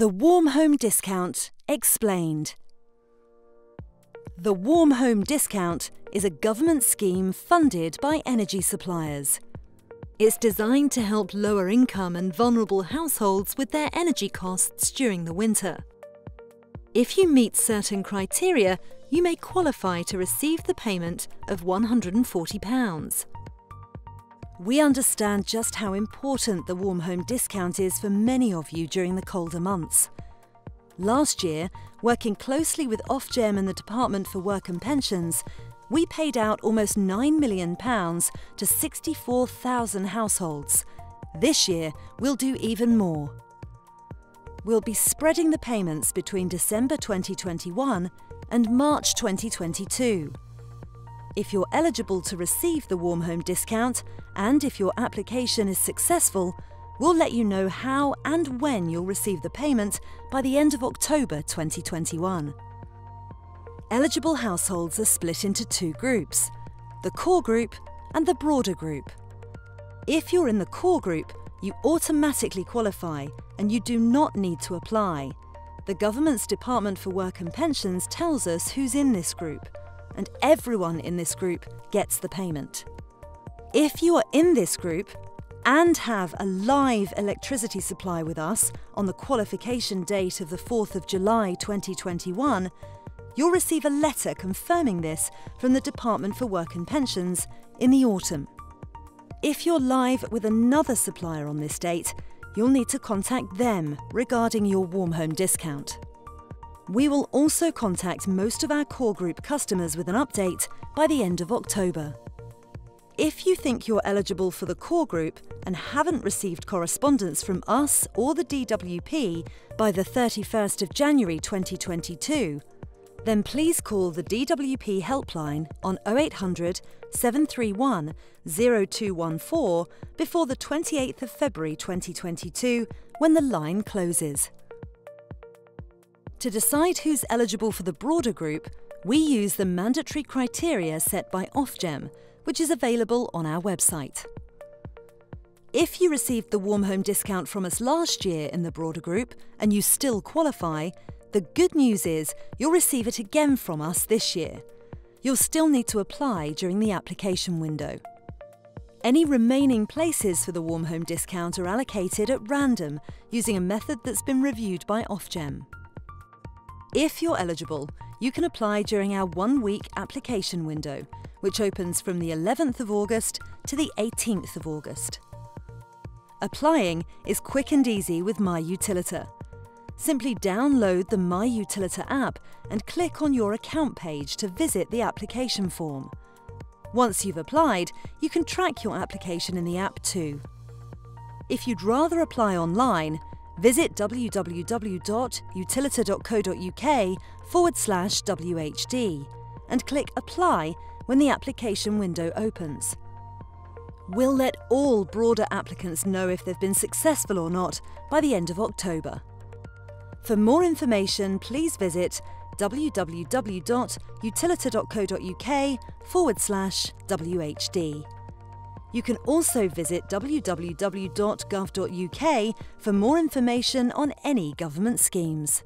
The Warm Home Discount Explained. The Warm Home Discount is a government scheme funded by energy suppliers. It's designed to help lower income and vulnerable households with their energy costs during the winter. If you meet certain criteria, you may qualify to receive the payment of £140. We understand just how important the Warm Home discount is for many of you during the colder months. Last year, working closely with Ofgem and the Department for Work and Pensions, we paid out almost £9 million to 64,000 households. This year, we'll do even more. We'll be spreading the payments between December 2021 and March 2022. If you're eligible to receive the Warm Home discount and if your application is successful, we'll let you know how and when you'll receive the payment by the end of October 2021. Eligible households are split into two groups the core group and the broader group. If you're in the core group, you automatically qualify and you do not need to apply. The government's Department for Work and Pensions tells us who's in this group and everyone in this group gets the payment. If you are in this group and have a live electricity supply with us on the qualification date of the 4th of July 2021, you'll receive a letter confirming this from the Department for Work and Pensions in the autumn. If you're live with another supplier on this date, you'll need to contact them regarding your warm home discount. We will also contact most of our core group customers with an update by the end of October. If you think you're eligible for the core group and haven't received correspondence from us or the DWP by the 31st of January 2022, then please call the DWP helpline on 0800 731 0214 before the 28th of February 2022 when the line closes. To decide who's eligible for the broader group, we use the mandatory criteria set by Ofgem, which is available on our website. If you received the Warm Home discount from us last year in the broader group and you still qualify, the good news is you'll receive it again from us this year. You'll still need to apply during the application window. Any remaining places for the Warm Home discount are allocated at random using a method that's been reviewed by Ofgem. If you're eligible, you can apply during our one week application window, which opens from the 11th of August to the 18th of August. Applying is quick and easy with My Utilita. Simply download the My Utilita app and click on your account page to visit the application form. Once you've applied, you can track your application in the app too. If you'd rather apply online, Visit www.utilita.co.uk forward slash WHD and click Apply when the application window opens. We'll let all broader applicants know if they've been successful or not by the end of October. For more information, please visit www.utilita.co.uk forward slash WHD. You can also visit www.gov.uk for more information on any government schemes.